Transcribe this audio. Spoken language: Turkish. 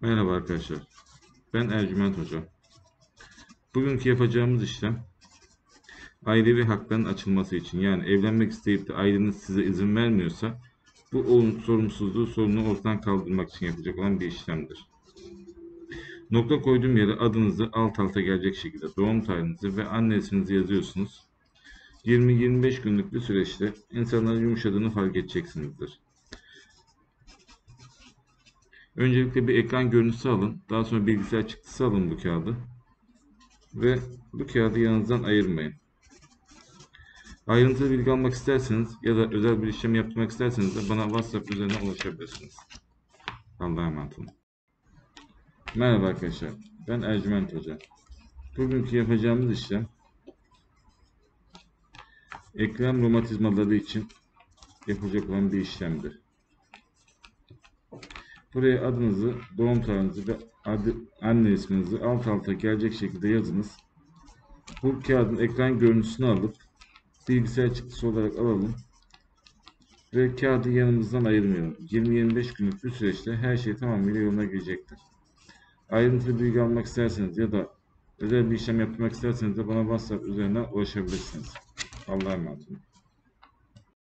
Merhaba arkadaşlar. Ben Ercüment Hoca. Bugünkü yapacağımız işlem ailevi hakların açılması için yani evlenmek isteyip de aileniz size izin vermiyorsa bu olum- sorumsuzluğu sorunu ortadan kaldırmak için yapacak olan bir işlemdir. Nokta koyduğum yere adınızı alt alta gelecek şekilde doğum tarihinizi ve anne isminizi yazıyorsunuz. 20-25 günlük bir süreçte insanların yumuşadığını fark edeceksinizdir. Öncelikle bir ekran görüntüsü alın. Daha sonra bilgisayar çıktısı alın bu kağıdı. Ve bu kağıdı yanınızdan ayırmayın. Ayrıntılı bilgi almak isterseniz ya da özel bir işlem yaptırmak isterseniz de bana WhatsApp üzerinden ulaşabilirsiniz. Allah'a emanet olun. Merhaba arkadaşlar. Ben Ercüment Hoca. Bugünkü yapacağımız işlem eklem romatizmaları için yapılacak olan bir işlemdir. Buraya adınızı, doğum tarihinizi ve adı, anne isminizi alt alta gelecek şekilde yazınız. Bu kağıdın ekran görüntüsünü alıp bilgisayar çıktısı olarak alalım. Ve kağıdı yanımızdan ayırmayalım. 20-25 günlük bir süreçte her şey tamamıyla yoluna girecektir. Ayrıntılı bilgi almak isterseniz ya da özel bir işlem yapmak isterseniz de bana WhatsApp üzerinden ulaşabilirsiniz. Allah'a emanet olun.